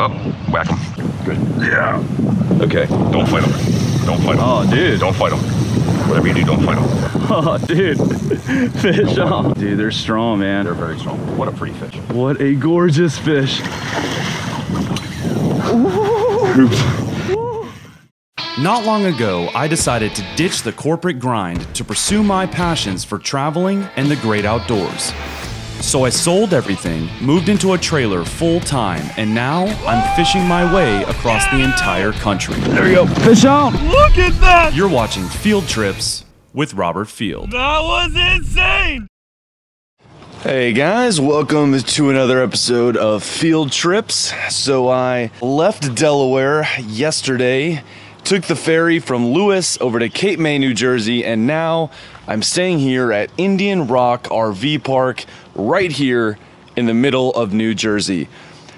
Up, whack him. Good. Yeah. Okay. Don't fight him. Don't fight him. Oh, dude. Don't fight him. Whatever you do, don't fight him. Oh, dude. Fish on. Dude, they're strong, man. They're very strong. What a pretty fish. What a gorgeous fish. Not long ago, I decided to ditch the corporate grind to pursue my passions for traveling and the great outdoors. So I sold everything, moved into a trailer full time, and now I'm fishing my way across the entire country. There you go. Fish on. Look at that! You're watching Field Trips with Robert Field. That was insane! Hey guys, welcome to another episode of Field Trips. So I left Delaware yesterday, took the ferry from Lewes over to Cape May, New Jersey, and now I'm staying here at Indian Rock RV Park right here in the middle of New Jersey.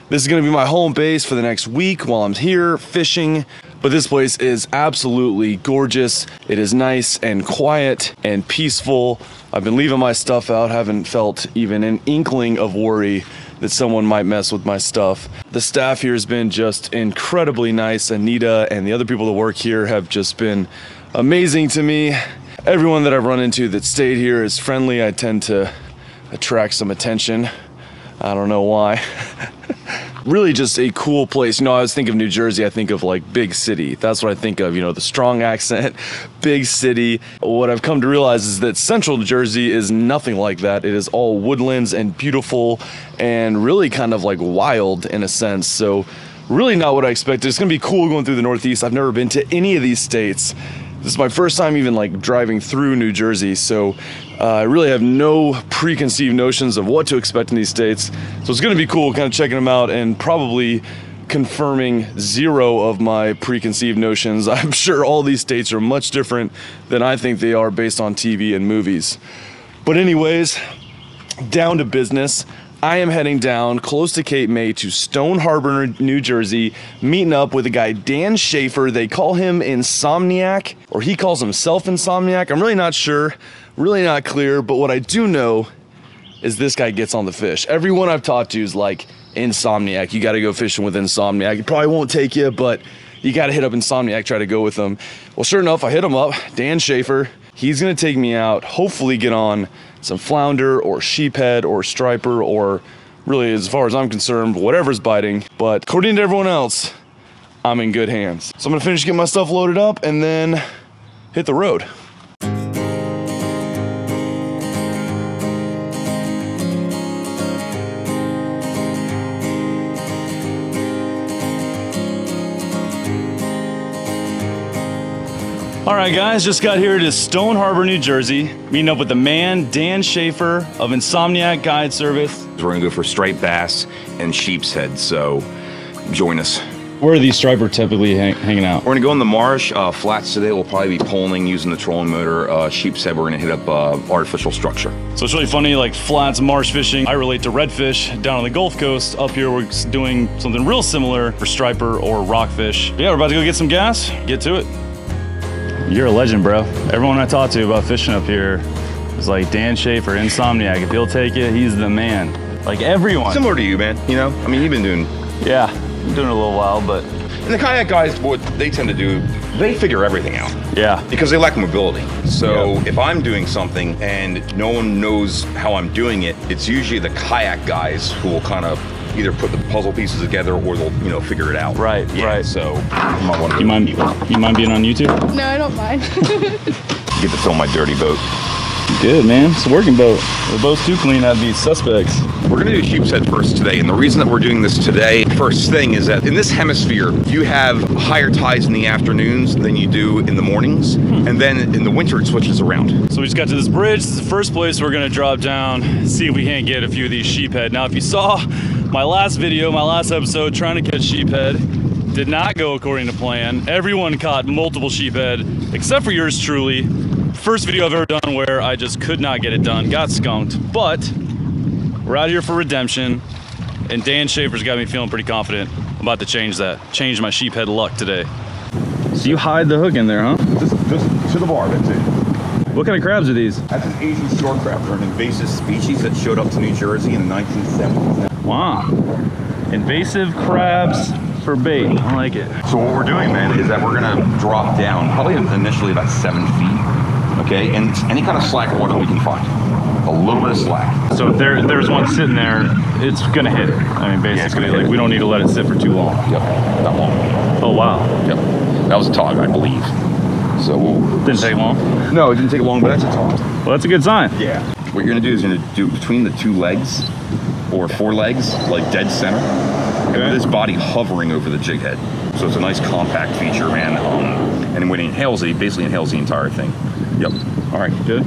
This is going to be my home base for the next week while I'm here fishing. But this place is absolutely gorgeous. It is nice and quiet and peaceful. I've been leaving my stuff out, haven't felt even an inkling of worry that someone might mess with my stuff. The staff here has been just incredibly nice. Anita and the other people that work here have just been amazing to me. Everyone that I've run into that stayed here is friendly. I tend to attract some attention. I don't know why. really just a cool place. You know, I always think of New Jersey, I think of like big city. That's what I think of, you know, the strong accent, big city. What I've come to realize is that central Jersey is nothing like that. It is all woodlands and beautiful and really kind of like wild in a sense. So, really not what I expected. It's gonna be cool going through the Northeast. I've never been to any of these states. This is my first time even like driving through New Jersey, so uh, I really have no preconceived notions of what to expect in these states. So it's gonna be cool kind of checking them out and probably confirming zero of my preconceived notions. I'm sure all these states are much different than I think they are based on TV and movies. But, anyways, down to business. I am heading down close to Cape May to Stone Harbor, New Jersey, meeting up with a guy, Dan Schafer. They call him Insomniac, or he calls himself Insomniac. I'm really not sure, really not clear, but what I do know is this guy gets on the fish. Everyone I've talked to is like, Insomniac, you gotta go fishing with Insomniac. He probably won't take you, but you gotta hit up Insomniac, try to go with him. Well, sure enough, I hit him up, Dan Schafer. He's gonna take me out, hopefully get on some flounder or sheephead or striper or really, as far as I'm concerned, whatever's biting. But according to everyone else, I'm in good hands. So I'm gonna finish getting my stuff loaded up and then hit the road. All right, guys, just got here to Stone Harbor, New Jersey, meeting up with the man, Dan Schafer of Insomniac Guide Service. We're gonna go for striped bass and sheepshead, so join us. Where are these striper typically hang- hanging out? We're gonna go in the marsh, uh, flats today. We'll probably be poling using the trolling motor. Uh, sheepshead, we're gonna hit up uh, artificial structure. So it's really funny, like flats, marsh fishing. I relate to redfish down on the Gulf Coast. Up here, we're doing something real similar for striper or rockfish. But yeah, we're about to go get some gas. Get to it. You're a legend, bro. Everyone I talk to about fishing up here is like Dan Schafer, Insomniac. If he'll take it, he's the man. Like everyone. Similar to you, man. You know, I mean, you've been doing. Yeah, I'm doing it a little while, but And the kayak guys, what they tend to do, they figure everything out yeah. because they lack mobility. So Yeah. if I'm doing something and no one knows how I'm doing it, it's usually the kayak guys who will kind of either put the puzzle pieces together or they'll, you know, figure it out. Right, Yeah, right. So I'm not one of You mind? You mind being on YouTube? No, I don't mind. Get to film my dirty boat. Good, man. It's a working boat. The boat's too clean. That'd be suspects. We're going to do sheepshead first today, and the reason that we're doing this today, first thing, is that in this hemisphere, you have higher tides in the afternoons than you do in the mornings, hmm. and then in the winter it switches around. So we just got to this bridge. This is the first place we're gonna drop down, see if we can't get a few of these sheephead. Now, if you saw my last video, my last episode trying to catch sheephead, did not go according to plan. Everyone caught multiple sheephead, except for yours truly. First video I've ever done where I just could not get it done, got skunked. But we're out here for redemption, and Dan Schafer's got me feeling pretty confident. I'm about to change that, change my sheephead luck today. So you hide the hook in there, huh? Just, just to the bar, that's it. What kind of crabs are these? That's an Asian shore crab. They're an invasive species that showed up to New Jersey in the 1970s. Wow. Invasive crabs for bait. I like it. So what we're doing, man, is that we're gonna drop down, probably initially about seven feet, okay? And it's any kind of slack water we can find. A little bit of slack. So if there, there's one sitting there, it's gonna hit it. I mean, basically, gonna like we don't need to let it sit for too long. Yep, that long. Oh wow, Yep, that was a tog, I believe. So we'll, didn't take long. no, it didn't take long, but that's a tog. Well, that's a good sign. Yeah. What you're gonna do is you're gonna do between the two legs or four legs, like dead center, and with his body hovering over the jig head. So it's a nice compact feature, man. Um, and when he inhales it, he basically inhales the entire thing. Yep. All right. Good.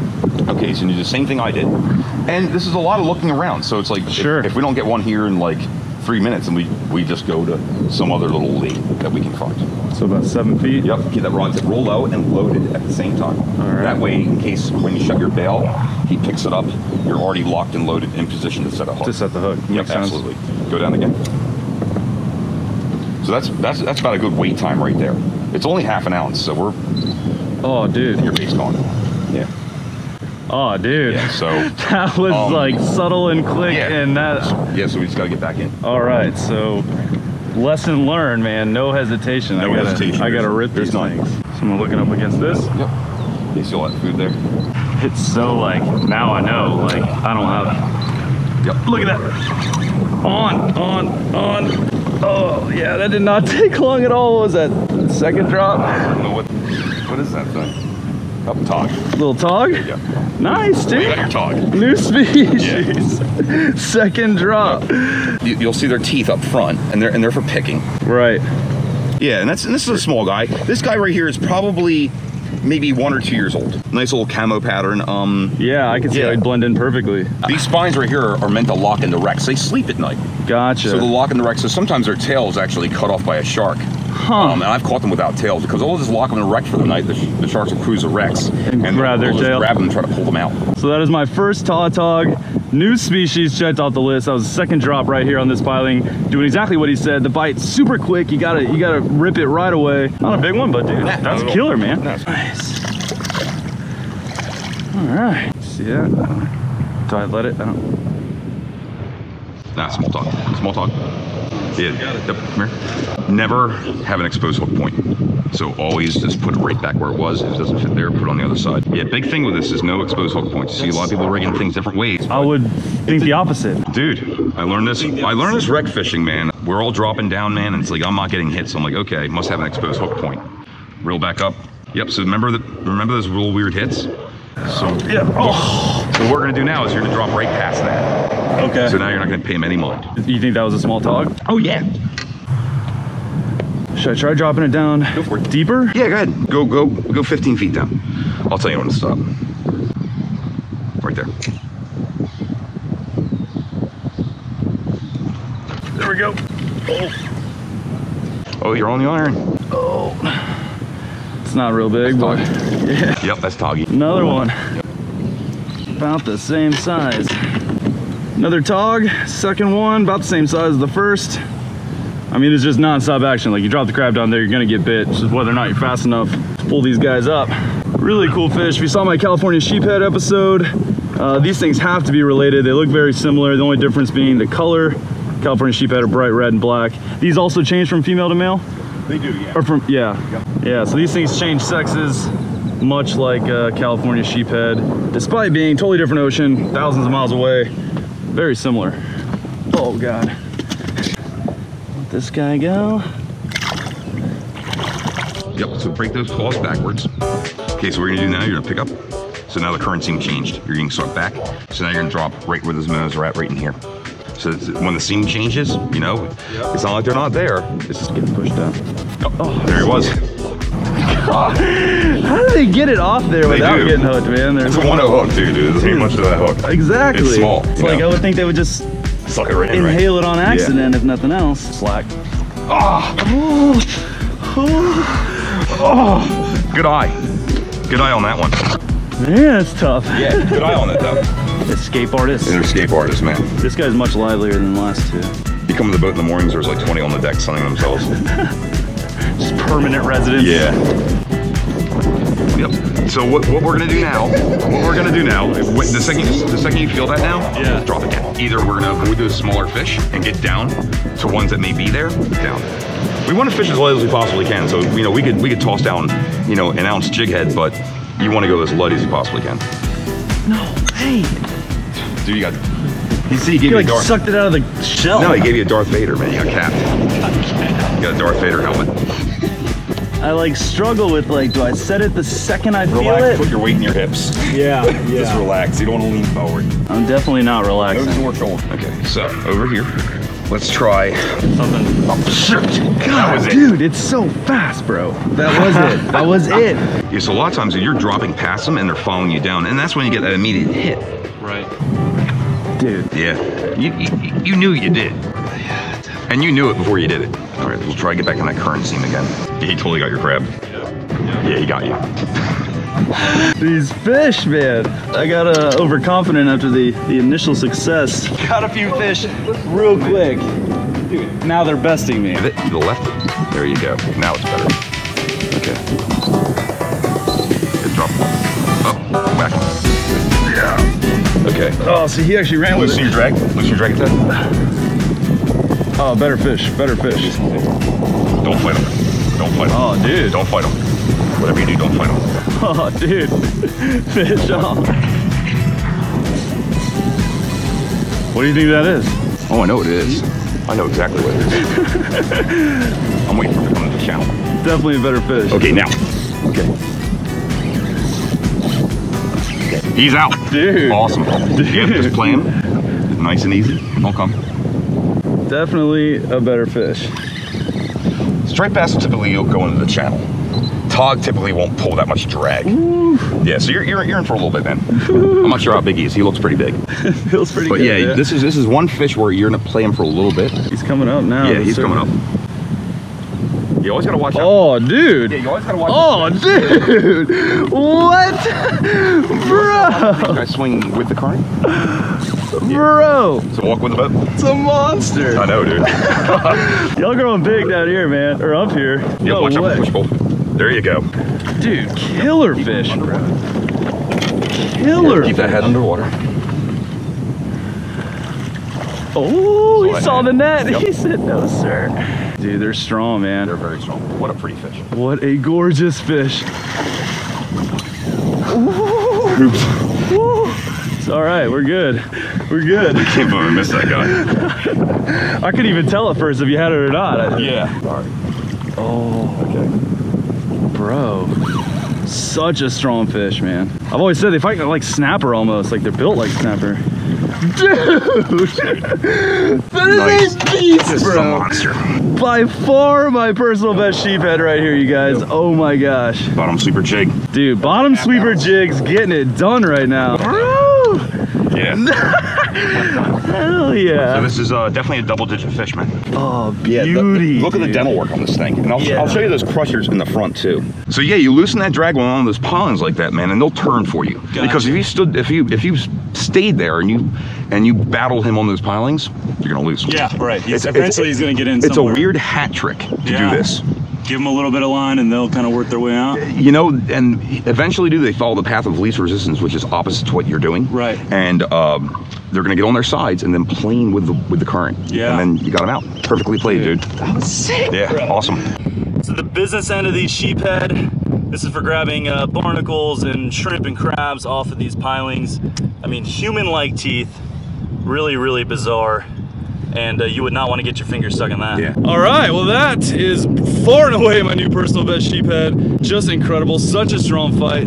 Okay, so you do the same thing I did. And this is a lot of looking around. So it's like if- Sure. if, we don't get one here in like three minutes, and we we just go to some other little lake that we can find. So about seven feet. Yep. Get that rod roll low and loaded at the same time. All right. That way, in case when you shut your bail, he picks it up. You're already locked and loaded in position to set a hook. To set the hook. Yep, Makes sense. absolutely. Go down again. So that's that's that's about a good wait time right there. It's only half an ounce, so we're Oh, dude. And your bait's gone. Yeah. Oh, dude. Yeah. So That was Um, like subtle and quick, yeah. and that. yeah, so we just gotta get back in. All right, so lesson learned, man. No hesitation. No I gotta, hesitation. I gotta rip there's these none. things. So I'm looking up against this. Yep. You see all that food there? It's so like now I know. Like I don't have. Yep. Look at that. On, on, on. Oh yeah, that did not take long at all. What was that second drop? I don't know what what is that thing? Up tog. Little tog. Yeah. Nice, You got dude. tog. New species. Second drop. You, you'll see their teeth up front, and they're and they're for picking. Right. Yeah, and that's and this is a small guy. This guy right here is probably maybe one or two years old. Nice little camo pattern. Um, Yeah, I can see Yeah. how he'd blend in perfectly. these spines right here are, are meant to lock into wrecks. They sleep at night, Gotcha. so the lock in the wrecks. So sometimes their tail is actually cut off by a shark. Huh. Um, and I've caught them without tails because they'll just lock them in a wreck for the night. The, sh- the sharks will cruise the wrecks And they'll- grab their they'll tail. grab them and try to pull them out. So that is my first tautog. New species checked off the list. That was the second drop right here on this piling. Doing exactly what he said. The bite's super quick. You gotta you gotta rip it right away. Not a big one, but dude, Nah, that's at killer, man. No. Nice. All right. See that? Do I let it? I don't. Nah, small tog. Small tog. Yeah. Yep. Come here. Never have an exposed hook point. So always just put it right back where it was. If it doesn't fit there, put it on the other side. Yeah, big thing with this is no exposed hook points. You see a lot of people rigging things different ways. I would think the opposite. Dude, I learned this. I learned this wreck fishing, man. We're all dropping down, man, and it's like I'm not getting hit. So I'm like, okay, must have an exposed hook point. Reel back up. Yep. So remember that. Remember those real weird hits. So yeah. Oh. So what we're gonna do now is you're gonna drop right past that. Okay. So now you're not gonna pay him any mind. you think that was a small tog? Oh yeah. Should I try dropping it down Go for it. deeper? Yeah, go ahead. Go, go, go 15 feet down. I'll tell you when to stop. Right there. There we go. Oh, Oh, you're on the iron. It's not real big, but Toggy. Yep, that's Toggy. Another one. About the same size. Another tog, second one, about the same size as the first. I mean, it's just non-stop action. Like you drop the crab down there, you're gonna get bit. It's just whether or not you're fast enough to pull these guys up. Really cool fish. If you saw my California sheephead episode, uh, these things have to be related. They look very similar. The only difference being the color. California sheephead are bright red and black. These also change from female to male? They do, yeah. Or from, yeah. Yeah, so these things change sexes much like uh, California sheephead, despite being totally different ocean, thousands of miles away. Very similar. Oh God. Let this guy go. Yep, so break those claws backwards. Okay, so what you're gonna do now, you're gonna pick up. So now the current seam changed. You're getting sucked back. So now you're gonna drop right where those minnows are at, right in here. So when the seam changes, you know, it's not like they're not there. It's just Getting pushed out. oh, there he was. How do they get it off there without do. getting hooked, man? There's It's a one hook, dude. Doesn't need much to that hook. exactly. It's small, It's like know. I would think they would just Suck it right in, right? inhale it on accident, if nothing else. Slack. Ah. Oh. Oh. Good eye. Good eye on that one. Man, it's tough. Yeah, good eye on it though. Escape artist. They're escape artists, man. This guy's much livelier than the last two. You come to the boat in the mornings, there's like 20 on the deck sunning themselves. Just permanent residents. Yeah. Yep. So what, what we're gonna do now? What we're gonna do now? when- The second the second you feel that now, Yeah. drop it down. Either we're gonna avoid those smaller fish and get down to ones that may be there, down. We want to fish as light as we possibly can. So you know we could we could toss down you know an ounce jig head, but you want to go as light as you possibly can. No, hey. Dude, you got. You see, he gave You you like Darth. sucked it out of the shell. No, he gave you a Darth Vader, man. You got capped. You got a Darth Vader helmet. I like struggle with like, do I set it the second I feel Relax. Put your weight in your hips. Yeah, Just relax. You don't want to lean forward. I'm definitely not Nose relaxing. toward shoulder. Okay, so over here, let's try. Something. Oh, shoot. that was it. Dude, it's so fast, bro. That was it. That was it. Yeah, so a lot of times you're dropping past them and they're following you down, and that's when you get that immediate hit. Right. Dude. Yeah, you, you, you knew you did. And you knew it before you did it. All right, we'll try to get back on that current seam again. He totally got your crab. Yeah, he got you. These fish, man. I got uh, overconfident after the, the initial success. Got a few fish real quick. Dude, now they're besting me. The left. There you go. Now it's better. Okay. Good drop. Back. Yeah. Okay. Oh, so he actually ran with Loosen it. your drag. Loosen your drag. Oh, better fish, better fish. Don't fight him. Don't fight him. Oh, dude. Don't fight him. Whatever you do, don't fight him. Oh, dude. Fish on. What do you think that is? Oh, I know what it is. I know exactly what it is. I'm waiting for him to come to the channel. Definitely a better fish. Okay, now. Okay. He's out. Dude. Awesome. Yeah, just play him. Nice and easy. Don't come. Definitely a better fish. Striped bass will typically go into the channel. Tog typically won't pull that much drag. Yeah, so you're, you're, you're in for a little bit, man. I'm not sure how big he is. He looks pretty big. Feels pretty But good. yeah, this is this is one fish where you're gonna play him for a little bit. he's coming up now. Yeah, he's coming up. You always gotta watch out. Oh, dude. Yeah, you always gotta watch oh, out. Oh, dude. What? Bro. I swing with the current. Bro. So walk with the boat. It's a monster. I know, dude. Y'all growing big down here, man. Or up here. Yep, No watch out way. for push pull. There you go. Dude, killer fish, bro. Killer. Keep that head underwater. Oh, he Saw the net. Yep. He said, no, sir. Dude, they're strong, man. They're very strong. What a pretty fish. What a gorgeous fish. Ooh. It's all right, we're good. We're good. Can't believe I missed that guy. I couldn't even tell at first if you had it or not. Yeah. All right. Oh, Okay. Bro. Such a strong fish, man. I've always said they fight like snapper almost, like they're built like snapper. Dude! That is Nice. a beast, This is a bro. monster. By far my personal best sheephead right here, you guys. Oh my gosh. Bottom sweeper jig. Dude, bottom sweeper jigs getting it done right now. Yeah. Hell yeah. So yeah. this is uh, definitely a double digit fish, man. Oh, Yeah, the- beauty. look at the dental work on this thing. And I'll, Yeah. I'll show you those crushers in the front too. So yeah, you loosen that drag one on those ponds like that, man, and they'll turn for you. Because if you stood, if you if you stayed there and you and you battle him on those pilings, you're gonna lose. Yeah, right. He's, It's- eventually he's going to get in It's somewhere. a weird hat trick to Yeah. do this. Give them a little bit of line and they'll kind of work their way out. You know, and eventually, do they follow the path of least resistance, which is opposite to what you're doing? Right. And um, they're gonna get on their sides and then plane with the with the current. Yeah. And then you got them out. Perfectly played, dude. That was sick. Yeah. Awesome. So the business end of these sheephead, this is for grabbing uh, barnacles and shrimp and crabs off of these pilings. I mean, human-like teeth, really, really bizarre. And uh, you would not want to get your fingers stuck in that. Yeah. All right, well, that is far and away my new personal best sheephead. Just incredible, such a strong fight.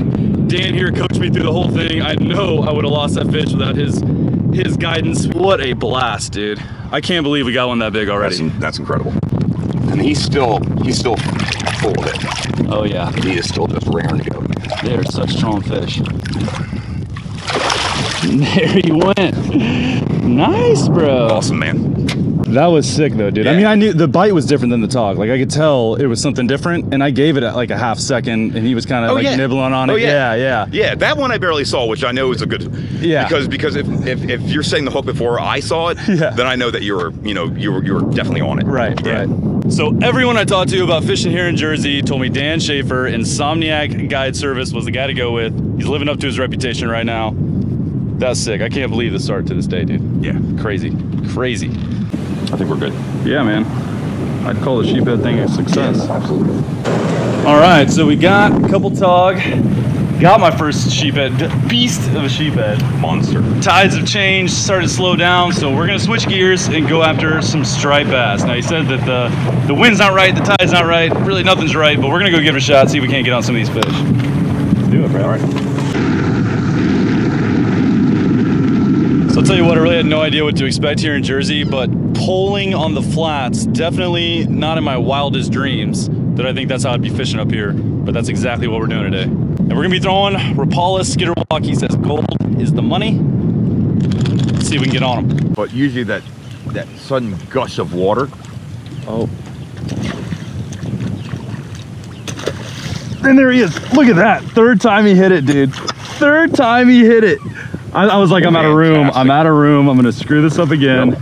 Dan here coached me through the whole thing. I know I would have lost that fish without his his guidance. What a blast, dude! I can't believe we got one that big already. That's, that's incredible. And he's still he's still full of it. Oh yeah, He is still just raring to go. they are such strong fish. There he went. Nice, bro. Awesome, man. That was sick though, dude. I mean, I knew the bite was different than the tog. Like I could tell it was something different, and I gave it uh, like a half second, and he was kind of Oh, like yeah. nibbling on it. Oh, yeah. yeah, yeah. Yeah, that one I barely saw, which I know is a good. Yeah. Because because if, if, if you're setting the hook before I saw it, Yeah. then I know that you're you know you're you're definitely on it. Right, Yeah. right. So everyone I talked to about fishing here in Jersey told me Dan Schafer, Insomniac Guide Service, was the guy to go with. He's living up to his reputation right now. That's sick. I can't believe the start to this day, dude. Yeah. Crazy, crazy. I think we're good. Yeah, man. I'd call the sheephead thing a success. absolutely. All right, so we got a couple tog. Got my first sheephead, beast of a sheephead. Monster. Tides have changed, started to slow down, so we're gonna switch gears and go after some striped bass. Now he said that the the wind's not right, the tide's not right, really nothing's right, but we're gonna go give it a shot, see if we can't get on some of these fish. Let's do it, bro. All right. So I'll tell you what, I really had no idea what to expect here in Jersey, but poling on the flats, definitely not in my wildest dreams that I think that's how I'd be fishing up here. But that's exactly what we're doing today. And we're gonna be throwing Rapala Skitterwalk. He says gold is the money. Let's see if we can get on them. But usually that that sudden gush of water. Oh. And there he is. Look at that. Third time he hit it, dude. Third time he hit it. I, I was like, I'm out of room. I'm out of room. I'm gonna screw this up again.